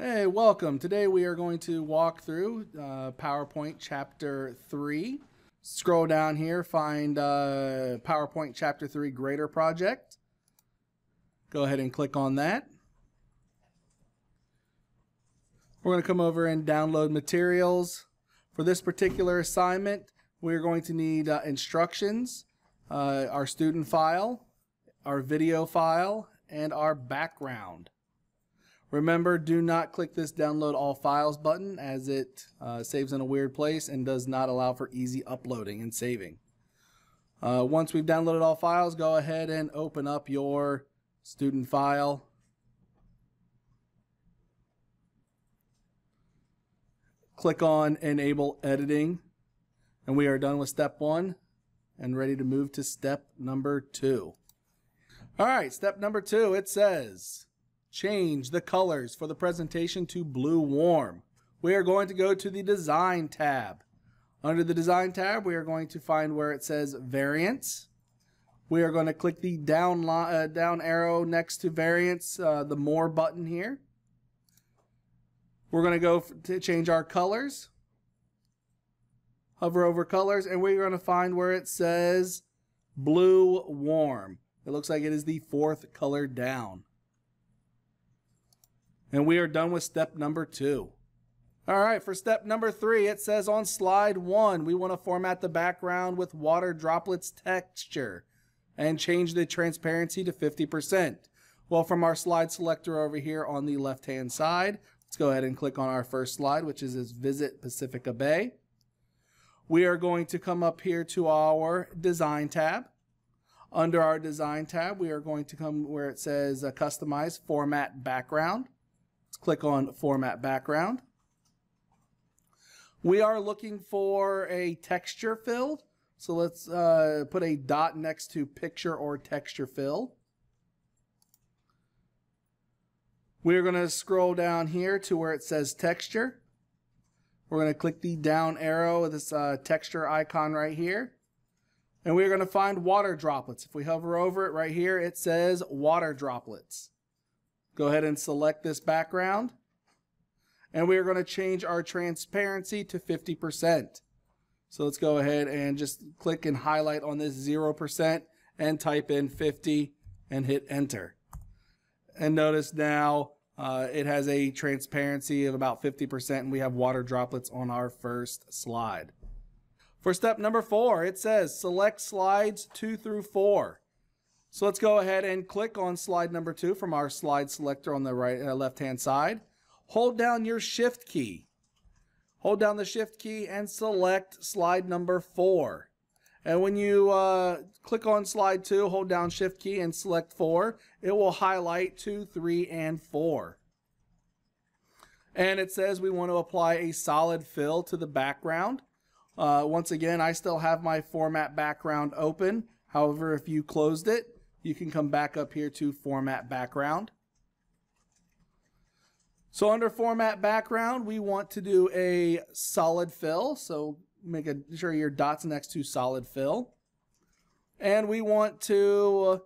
Hey, welcome. Today we are going to walk through uh, PowerPoint Chapter 3. Scroll down here, find uh, PowerPoint Chapter 3 Grader Project. Go ahead and click on that. We're going to come over and download materials. For this particular assignment, we're going to need uh, instructions, uh, our student file, our video file, and our background. Remember, do not click this download all files button as it uh, saves in a weird place and does not allow for easy uploading and saving. Uh, once we've downloaded all files, go ahead and open up your student file. Click on enable editing and we are done with step one and ready to move to step number two. All right, step number two, it says change the colors for the presentation to blue warm. We are going to go to the design tab. Under the design tab, we are going to find where it says variants. We are going to click the down, uh, down arrow next to variants, uh, the more button here. We're going to go to change our colors. Hover over colors and we're going to find where it says blue warm. It looks like it is the fourth color down. And we are done with step number two. All right, for step number three, it says on slide one, we want to format the background with water droplets texture and change the transparency to 50%. Well, from our slide selector over here on the left-hand side, let's go ahead and click on our first slide, which is this Visit Pacifica Bay. We are going to come up here to our Design tab. Under our Design tab, we are going to come where it says uh, Customize Format Background. Click on Format Background. We are looking for a texture fill. So let's uh, put a dot next to picture or texture fill. We're going to scroll down here to where it says texture. We're going to click the down arrow of this uh, texture icon right here. And we're going to find water droplets. If we hover over it right here, it says water droplets. Go ahead and select this background. And we are going to change our transparency to 50%. So let's go ahead and just click and highlight on this 0% and type in 50 and hit enter. And notice now uh, it has a transparency of about 50% and we have water droplets on our first slide. For step number four, it says select slides two through four. So let's go ahead and click on slide number two from our slide selector on the right uh, left hand side. Hold down your shift key. Hold down the shift key and select slide number four. And when you uh, click on slide two, hold down shift key and select four, it will highlight two, three, and four. And it says we want to apply a solid fill to the background. Uh, once again, I still have my format background open. However, if you closed it, you can come back up here to format background. So under format background, we want to do a solid fill. So make sure your dot's next to solid fill. And we want to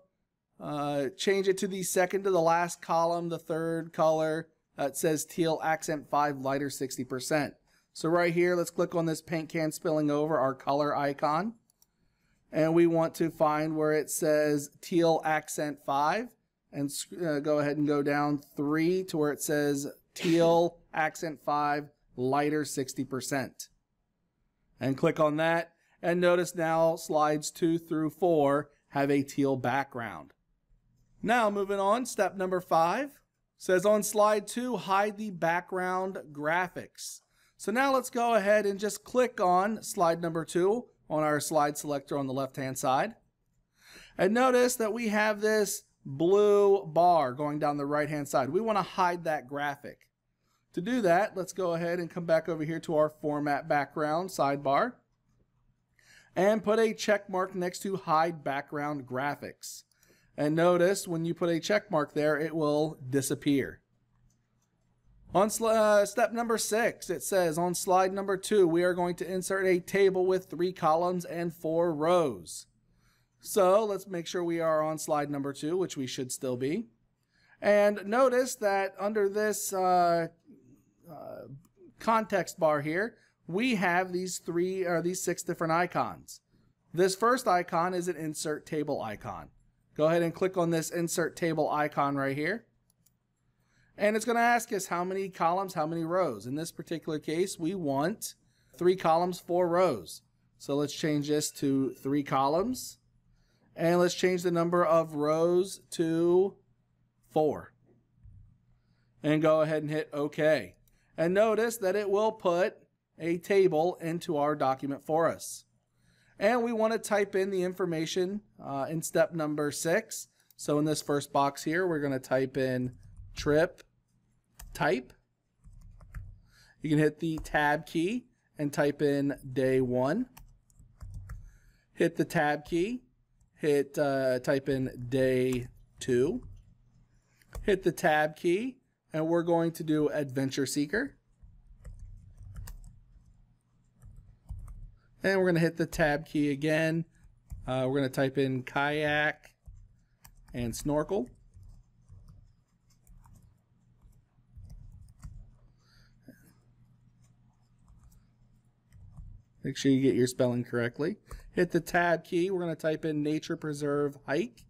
uh, change it to the second to the last column, the third color. Uh, it says teal accent 5 lighter 60%. So right here, let's click on this paint can spilling over our color icon and we want to find where it says teal accent 5 and uh, go ahead and go down 3 to where it says teal accent 5 lighter 60% and click on that and notice now slides 2 through 4 have a teal background. Now moving on, step number 5 says on slide 2 hide the background graphics. So now let's go ahead and just click on slide number 2 on our slide selector on the left hand side. And notice that we have this blue bar going down the right hand side. We want to hide that graphic. To do that, let's go ahead and come back over here to our format background sidebar and put a check mark next to hide background graphics. And notice when you put a check mark there, it will disappear. On uh, step number six, it says on slide number two, we are going to insert a table with three columns and four rows. So let's make sure we are on slide number two, which we should still be. And notice that under this uh, uh, context bar here, we have these three or these six different icons. This first icon is an insert table icon. Go ahead and click on this insert table icon right here. And it's going to ask us how many columns, how many rows. In this particular case, we want three columns, four rows. So let's change this to three columns. And let's change the number of rows to four. And go ahead and hit OK. And notice that it will put a table into our document for us. And we want to type in the information uh, in step number six. So in this first box here, we're going to type in trip type. You can hit the tab key and type in day one. Hit the tab key, hit uh, type in day two. Hit the tab key, and we're going to do Adventure Seeker. And we're going to hit the tab key again. Uh, we're going to type in kayak and snorkel. Make sure you get your spelling correctly. Hit the tab key. We're going to type in nature preserve hike.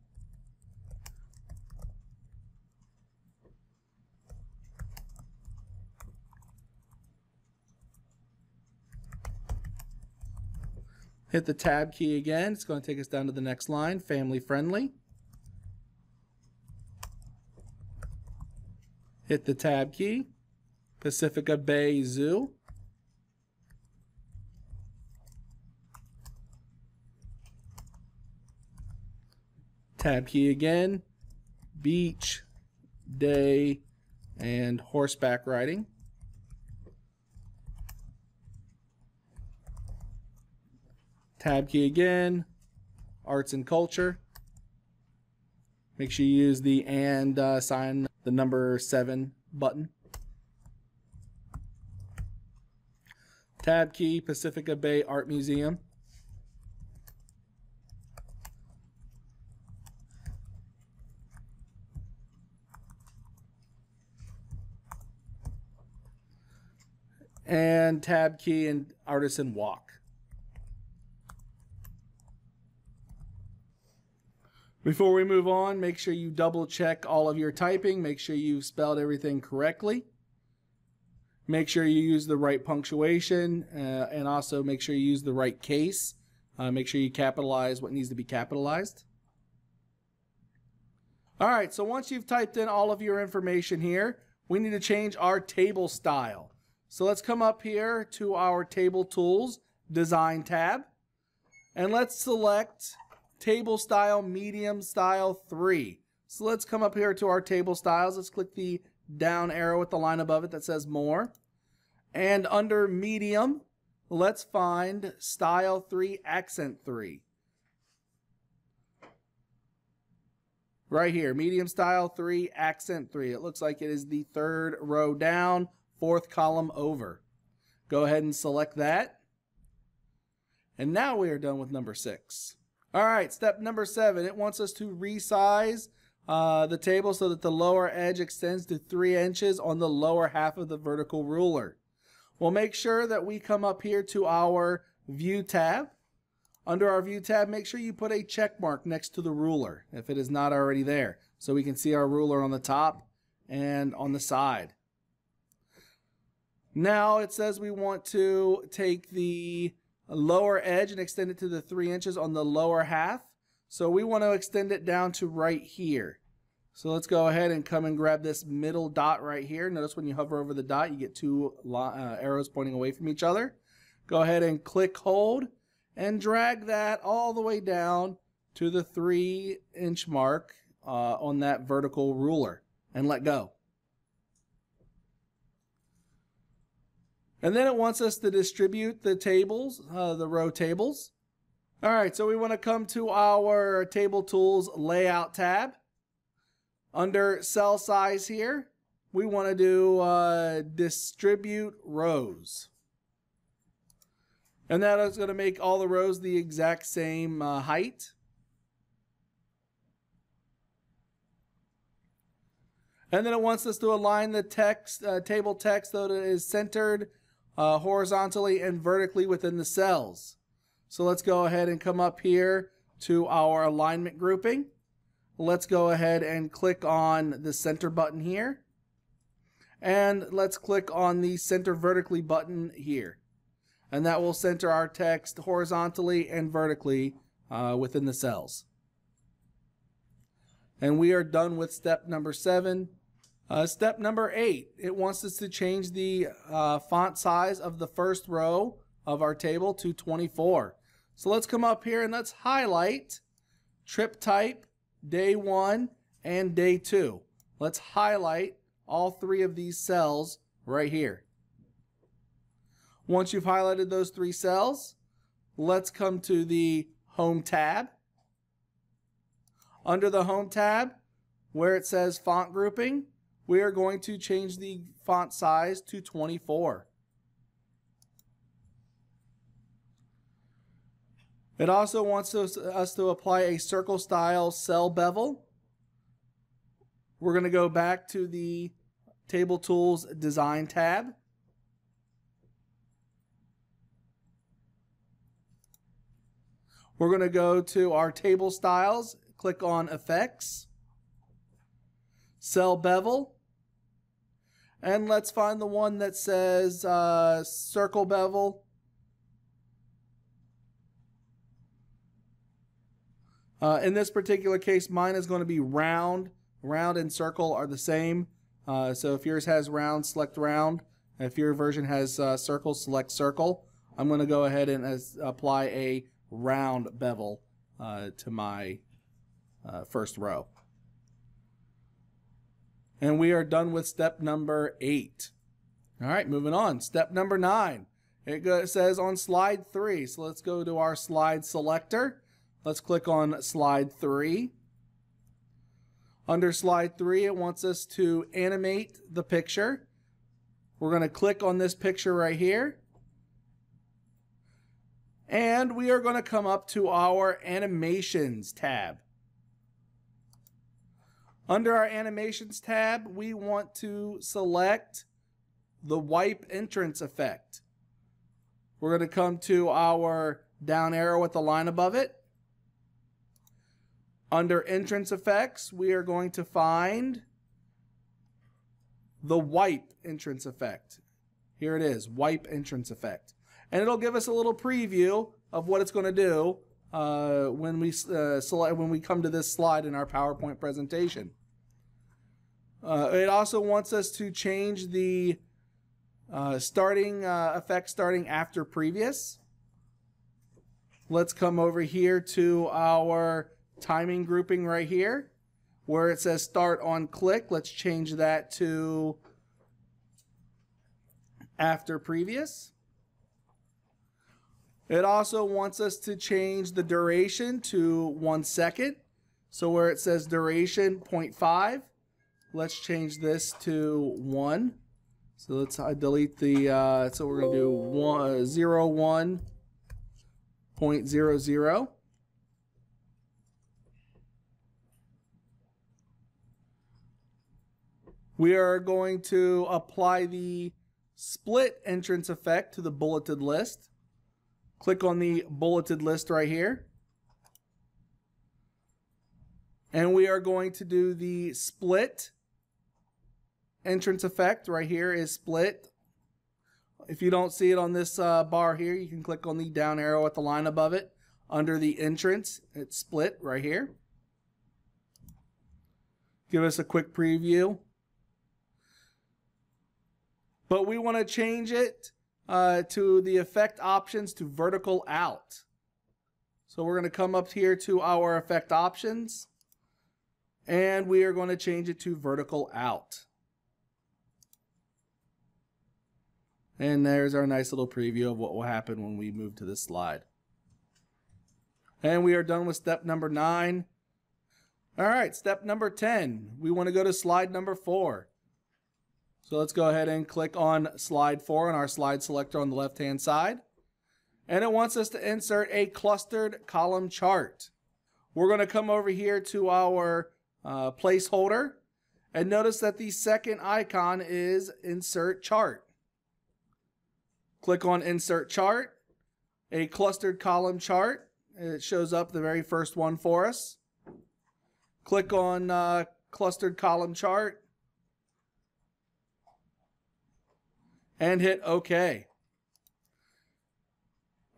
Hit the tab key again. It's going to take us down to the next line, family friendly. Hit the tab key, Pacifica Bay Zoo. Tab key again, beach, day, and horseback riding. Tab key again, arts and culture. Make sure you use the and uh, sign the number seven button. Tab key, Pacifica Bay Art Museum. And tab key and artisan walk. Before we move on, make sure you double check all of your typing. Make sure you've spelled everything correctly. Make sure you use the right punctuation uh, and also make sure you use the right case. Uh, make sure you capitalize what needs to be capitalized. All right, so once you've typed in all of your information here, we need to change our table style. So let's come up here to our Table Tools Design tab, and let's select table style, medium style, three. So let's come up here to our table styles. Let's click the down arrow with the line above it that says more. And under medium, let's find style 3, accent 3. Right here, medium style 3, accent 3. It looks like it is the third row down, fourth column over. Go ahead and select that. And now we are done with number 6. All right, step number seven. It wants us to resize uh, the table so that the lower edge extends to three inches on the lower half of the vertical ruler. We'll make sure that we come up here to our View tab. Under our View tab, make sure you put a check mark next to the ruler if it is not already there so we can see our ruler on the top and on the side. Now it says we want to take the lower edge and extend it to the three inches on the lower half. So we want to extend it down to right here. So let's go ahead and come and grab this middle dot right here. Notice when you hover over the dot, you get two uh, arrows pointing away from each other. Go ahead and click hold and drag that all the way down to the three inch mark uh, on that vertical ruler and let go. And then it wants us to distribute the tables, uh, the row tables. All right, so we want to come to our Table Tools Layout tab. Under Cell Size here, we want to do uh, Distribute Rows. And that is going to make all the rows the exact same uh, height. And then it wants us to align the text, uh, table text so that it is centered uh, horizontally and vertically within the cells. So let's go ahead and come up here to our alignment grouping. Let's go ahead and click on the center button here. And let's click on the center vertically button here. And that will center our text horizontally and vertically uh, within the cells. And we are done with step number seven. Uh, step number eight, it wants us to change the uh, font size of the first row of our table to 24. So let's come up here and let's highlight trip type, day one, and day two. Let's highlight all three of these cells right here. Once you've highlighted those three cells, let's come to the Home tab. Under the Home tab, where it says Font Grouping, we are going to change the font size to 24. It also wants us, to apply a circle style cell bevel. We're going to go back to the Table Tools Design tab. We're going to go to our table styles, click on Effects, Cell Bevel, and let's find the one that says uh, Circle Bevel Uh, in this particular case, mine is going to be round. Round and circle are the same. Uh, so if yours has round, select round. If your version has uh, circle, select circle. I'm going to go ahead and as, apply a round bevel uh, to my uh, first row. And we are done with step number eight. All right, moving on. Step number nine. It says on slide three. So let's go to our slide selector Let's click on slide three. Under slide three, it wants us to animate the picture. We're going to click on this picture right here. And we are going to come up to our animations tab. Under our animations tab, we want to select the wipe entrance effect. We're going to come to our down arrow with the line above it. Under entrance effects, we are going to find the wipe entrance effect. Here it is, wipe entrance effect. And it'll give us a little preview of what it's going to do uh, when we uh, select when we come to this slide in our PowerPoint presentation. Uh, it also wants us to change the uh, starting uh, effect starting after previous. Let's come over here to our timing grouping right here where it says start on click. Let's change that to after previous. It also wants us to change the duration to one second. So where it says duration 0.5, let's change this to one. So let's uh, delete the, uh, so we're going to do one, uh, 0, 1, 0.00. We are going to apply the split entrance effect to the bulleted list. Click on the bulleted list right here. And we are going to do the split entrance effect right here is split. If you don't see it on this uh, bar here, you can click on the down arrow at the line above it. Under the entrance, it's split right here. Give us a quick preview but we want to change it uh, to the effect options to vertical out. So we're going to come up here to our effect options and we are going to change it to vertical out. And there's our nice little preview of what will happen when we move to this slide. And we are done with step number nine. All right, step number 10. We want to go to slide number four. So let's go ahead and click on slide four on our slide selector on the left hand side. And it wants us to insert a clustered column chart. We're going to come over here to our uh, placeholder And notice that the second icon is Insert Chart. Click on Insert Chart, a clustered column chart. It shows up the very first one for us. Click on uh, Clustered Column Chart and hit OK.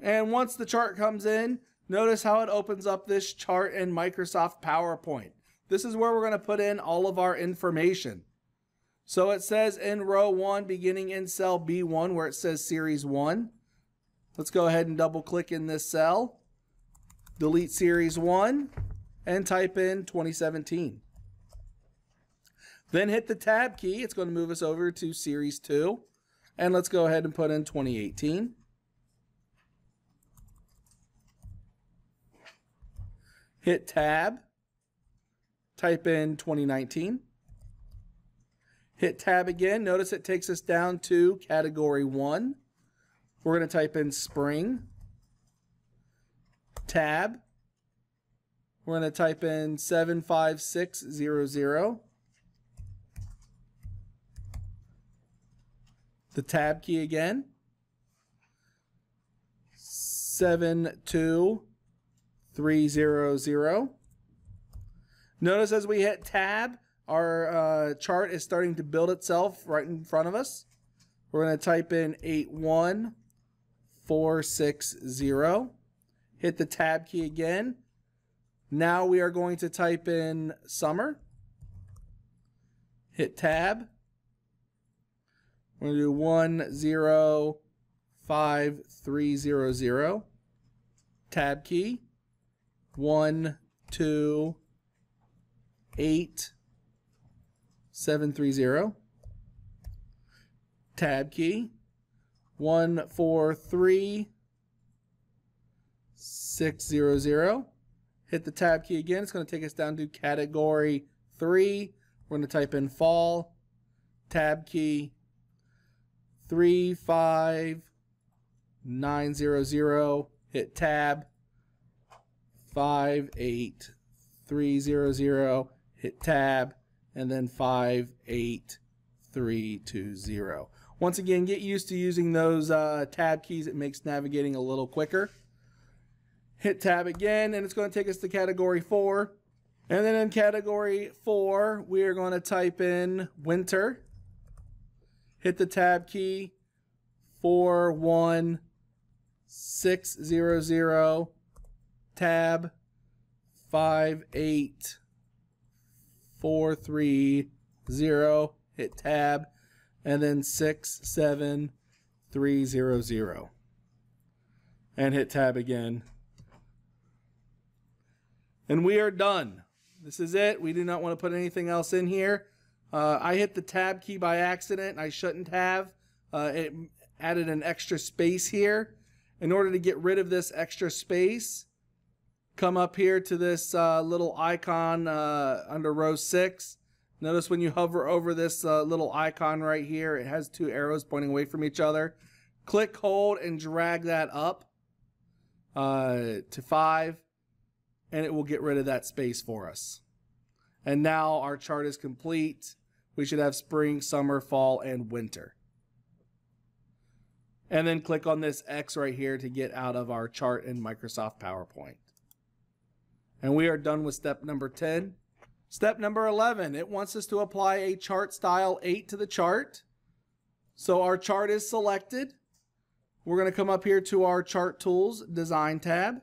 And once the chart comes in, notice how it opens up this chart in Microsoft PowerPoint. This is where we're going to put in all of our information. So it says in row 1, beginning in cell B1, where it says Series 1. Let's go ahead and double click in this cell. Delete Series 1 and type in 2017. Then hit the Tab key. It's going to move us over to Series 2. And let's go ahead and put in 2018. Hit Tab. Type in 2019. Hit Tab again. Notice it takes us down to Category 1. We're going to type in Spring. Tab. We're going to type in 75600. The tab key again. 72300. Notice as we hit tab, our uh, chart is starting to build itself right in front of us. We're going to type in 81460. Hit the tab key again. Now we are going to type in summer. Hit tab. We're going to do 105300. Tab key. 1, 2, 8, 730. Tab key. 143 600. Hit the tab key again. It's going to take us down to category 3. We're going to type in fall. Tab key. 35900. Hit tab. 58300. Hit tab. And then 58320. Once again, get used to using those uh, tab keys. It makes navigating a little quicker. Hit tab again, and it's going to take us to category four. And then in category four, we are going to type in winter. Hit the tab key, four, one, six, zero, zero, tab, five, eight, four, three, zero, hit tab, and then six, seven, three, zero, zero. And hit tab again and we are done. This is it. We do not want to put anything else in here. Uh, I hit the tab key by accident. I shouldn't have. Uh, it added an extra space here. In order to get rid of this extra space, come up here to this uh, little icon uh, under row 6. Notice when you hover over this uh, little icon right here, it has two arrows pointing away from each other. Click, hold, and drag that up uh, to 5 and it will get rid of that space for us. And now our chart is complete. We should have spring, summer, fall, and winter. And then click on this X right here to get out of our chart in Microsoft PowerPoint. And we are done with step number 10. Step number 11, it wants us to apply a chart style 8 to the chart. So our chart is selected. We're going to come up here to our chart tools design tab.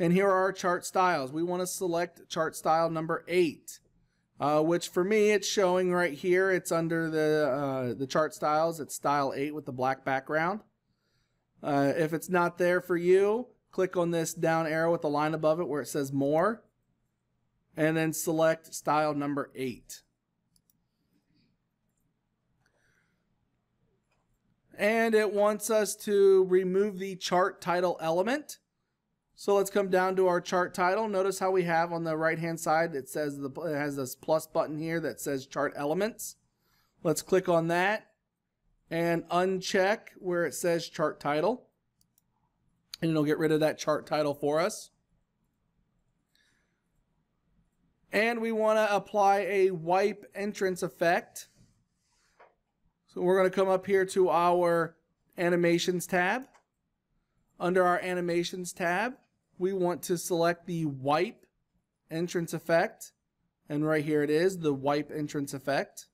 And here are our chart styles. We want to select chart style number eight, uh, which for me, it's showing right here. It's under the, uh, the chart styles. It's style eight with the black background. Uh, if it's not there for you, click on this down arrow with the line above it where it says more, and then select style number eight. And it wants us to remove the chart title element. So let's come down to our chart title. Notice how we have on the right hand side, it says the, it has this plus button here that says chart elements. Let's click on that and uncheck where it says chart title. And it'll get rid of that chart title for us. And we want to apply a wipe entrance effect. So we're going to come up here to our animations tab. Under our animations tab, we want to select the wipe entrance effect. And right here it is, the wipe entrance effect.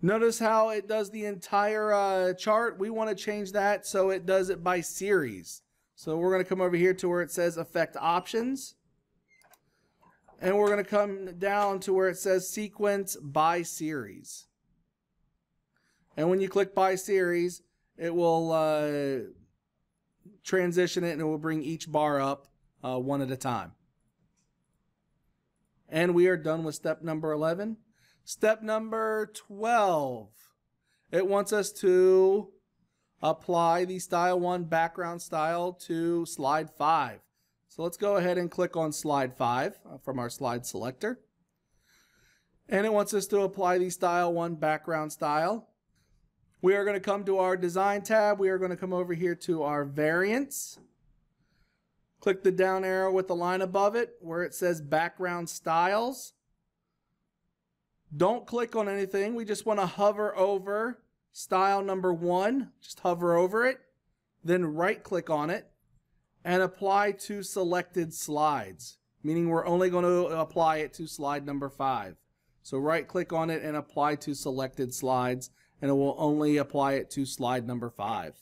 Notice how it does the entire uh, chart. We want to change that so it does it by series. So we're going to come over here to where it says effect options. And we're going to come down to where it says sequence by series. And when you click by series, it will uh, transition it and it will bring each bar up uh, one at a time. And we are done with step number 11. Step number 12. It wants us to apply the style 1 background style to slide 5. So let's go ahead and click on slide 5 uh, from our slide selector. And it wants us to apply the style 1 background style. We are going to come to our design tab. We are going to come over here to our variants. Click the down arrow with the line above it where it says background styles. Don't click on anything. We just want to hover over style number one. Just hover over it. Then right click on it and apply to selected slides, meaning we're only going to apply it to slide number five. So right click on it and apply to selected slides and it will only apply it to slide number five.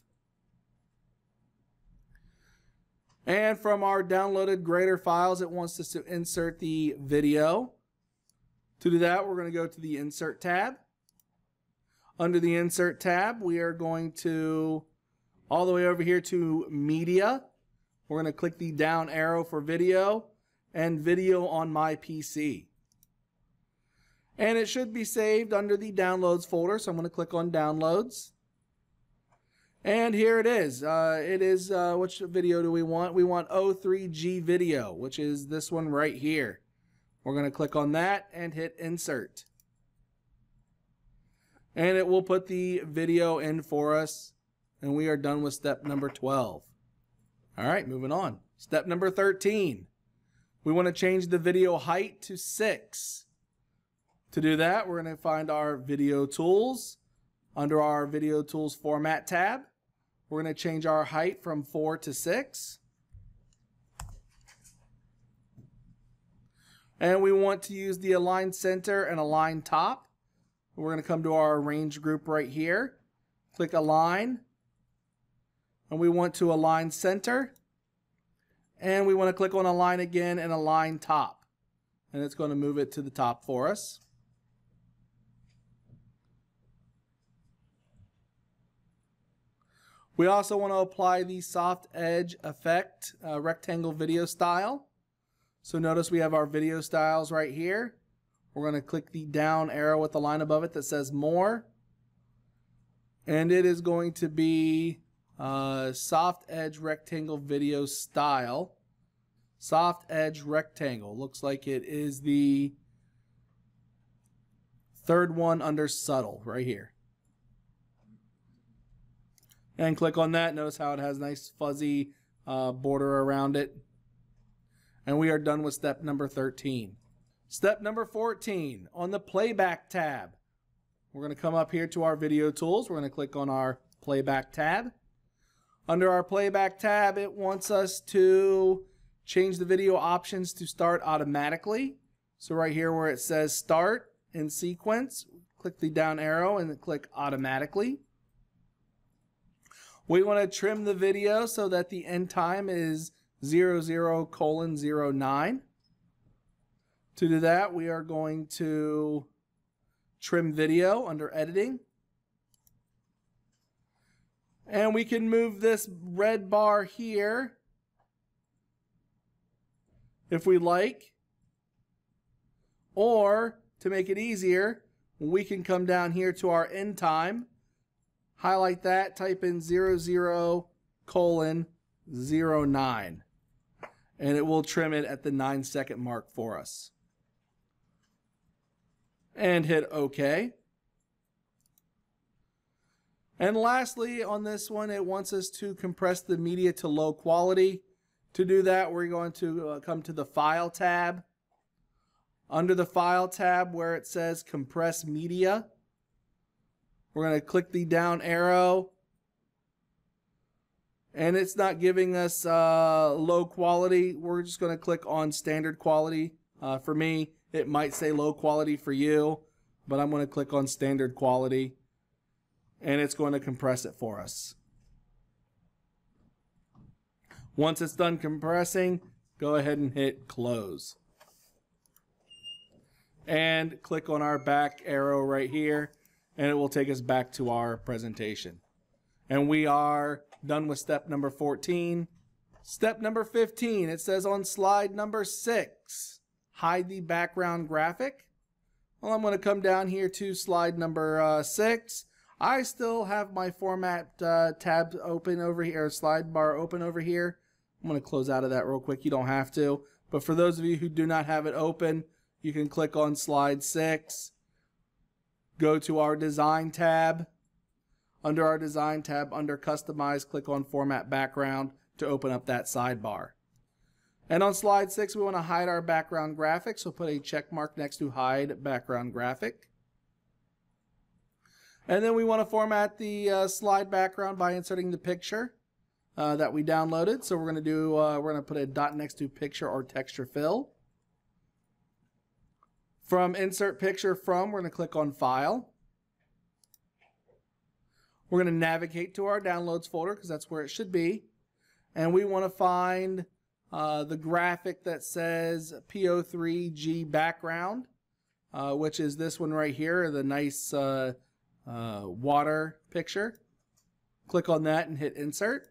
And from our downloaded grader files, it wants us to insert the video. To do that, we're going to go to the Insert tab. Under the Insert tab, we are going to all the way over here to Media. We're going to click the down arrow for video and video on my PC. And it should be saved under the Downloads folder, so I'm going to click on Downloads. And here it is. Uh, it is, uh, which video do we want? We want O3G video, which is this one right here. We're going to click on that and hit insert. And it will put the video in for us. And we are done with step number 12. All right, moving on. Step number 13. We want to change the video height to 6. To do that, we're going to find our video tools. Under our video tools format tab, we're going to change our height from 4 to 6. And we want to use the align center and align top. We're going to come to our arrange group right here. Click align. And we want to align center. And we want to click on align again and align top. And it's going to move it to the top for us. We also want to apply the soft edge effect uh, rectangle video style. So notice we have our video styles right here. We're going to click the down arrow with the line above it that says more. And it is going to be uh, soft edge rectangle video style. Soft edge rectangle. Looks like it is the third one under subtle right here. And click on that. Notice how it has nice fuzzy uh, border around it. And we are done with step number 13. Step number 14, on the playback tab. We're going to come up here to our video tools. We're going to click on our playback tab. Under our playback tab, it wants us to change the video options to start automatically. So right here where it says start in sequence, click the down arrow and click automatically. We want to trim the video so that the end time is 00 colon 09. To do that, we are going to trim video under editing. And we can move this red bar here if we like. Or to make it easier, we can come down here to our end time, highlight that, type in 00 colon 09 and it will trim it at the 9 second mark for us. And hit OK. And lastly, on this one, it wants us to compress the media to low quality. To do that, we're going to uh, come to the File tab. Under the File tab where it says Compress Media, we're going to click the down arrow. And it's not giving us uh, low quality. We're just going to click on standard quality. Uh, for me, it might say low quality for you, but I'm going to click on standard quality. And it's going to compress it for us. Once it's done compressing, go ahead and hit close. And click on our back arrow right here, and it will take us back to our presentation. And we are done with step number 14. Step number 15, it says on slide number 6, hide the background graphic. Well, I'm going to come down here to slide number uh, 6. I still have my format uh, tab open over here, slide bar open over here. I'm going to close out of that real quick. You don't have to. But for those of you who do not have it open, you can click on slide 6. Go to our design tab. Under our design tab, under customize, click on format background to open up that sidebar. And on slide 6, we want to hide our background graphic. So put a check mark next to hide background graphic. And then we want to format the uh, slide background by inserting the picture uh, that we downloaded. So we're going to do, uh, we're going to put a dot next to picture or texture fill. From insert picture from, we're going to click on file. We're going to navigate to our downloads folder because that's where it should be. And we want to find uh, the graphic that says PO3G background, uh, which is this one right here, the nice uh, uh water picture. Click on that and hit insert.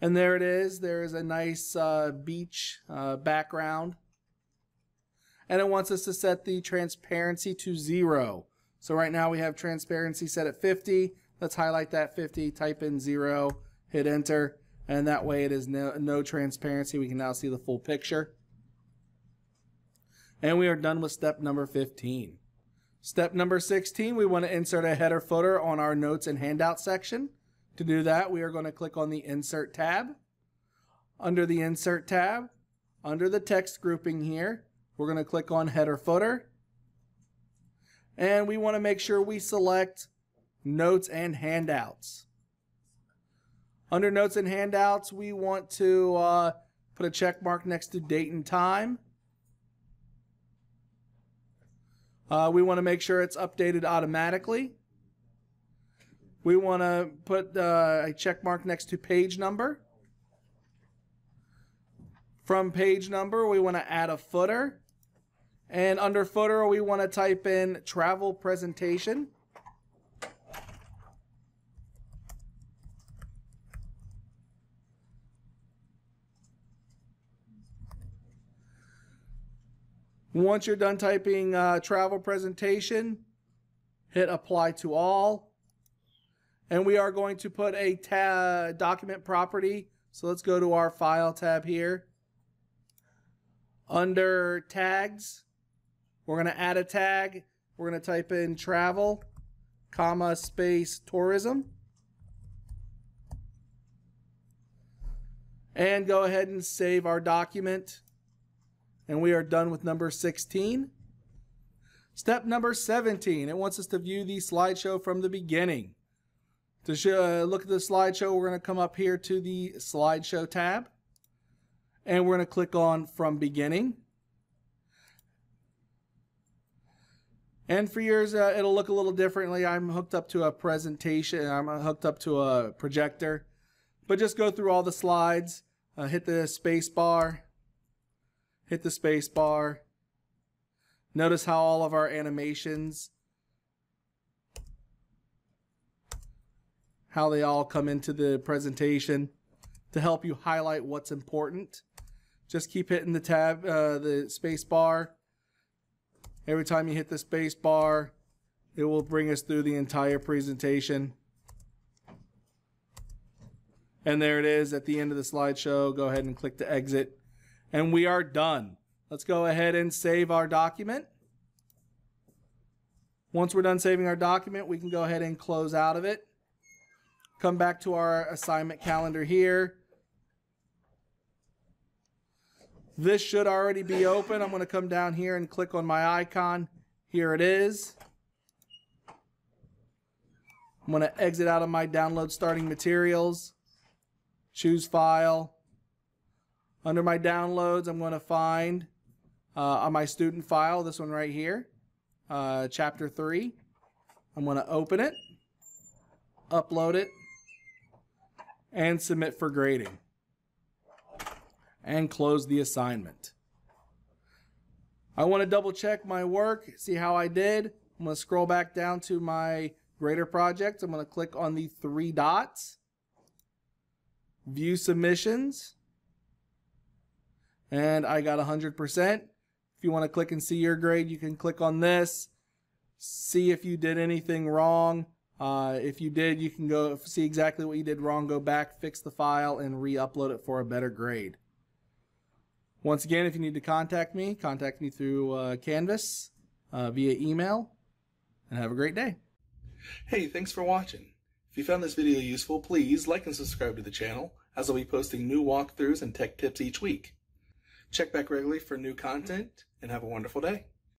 And there it is. There is a nice uh, beach uh, background. And it wants us to set the transparency to zero. So right now we have transparency set at 50. Let's highlight that 50, type in zero, hit enter. And that way it is no, no transparency. We can now see the full picture. And we are done with step number 15. Step number 16, we want to insert a header footer on our notes and handout section. To do that, we are going to click on the Insert tab. Under the Insert tab, under the text grouping here, we're going to click on Header Footer. And we want to make sure we select Notes and Handouts. Under Notes and Handouts, we want to uh, put a check mark next to date and time. Uh, we want to make sure it's updated automatically. We want to put uh, a check mark next to page number. From page number, we want to add a footer. And under footer, we want to type in travel presentation. Once you're done typing uh, travel presentation, hit apply to all. And we are going to put a ta document property. So let's go to our file tab here. Under tags, we're going to add a tag. We're going to type in travel, comma, space, tourism. And go ahead and save our document. And we are done with number 16. Step number 17, it wants us to view the slideshow from the beginning. To show, uh, look at the slideshow, we're going to come up here to the slideshow tab. And we're going to click on from beginning. And for yours, uh, it'll look a little differently. I'm hooked up to a presentation. I'm hooked up to a projector. But just go through all the slides. Uh, hit the space bar. Hit the space bar. Notice how all of our animations how they all come into the presentation to help you highlight what's important. Just keep hitting the tab, uh, the space bar. Every time you hit the space bar, it will bring us through the entire presentation. And there it is at the end of the slideshow. Go ahead and click to exit. And we are done. Let's go ahead and save our document. Once we're done saving our document, we can go ahead and close out of it. Come back to our assignment calendar here. This should already be open. I'm going to come down here and click on my icon. Here it is. I'm going to exit out of my download starting materials. Choose file. Under my downloads, I'm going to find uh, on my student file, this one right here, uh, chapter 3. I'm going to open it, upload it, and submit for grading and close the assignment. I want to double check my work, see how I did. I'm going to scroll back down to my grader project. I'm going to click on the three dots, view submissions, and I got 100%. If you want to click and see your grade, you can click on this, see if you did anything wrong. Uh, if you did, you can go see exactly what you did wrong, go back, fix the file, and re-upload it for a better grade. Once again, if you need to contact me, contact me through uh, Canvas uh, via email, and have a great day. Hey, thanks for watching. If you found this video useful, please like and subscribe to the channel, as I'll be posting new walkthroughs and tech tips each week. Check back regularly for new content, and have a wonderful day.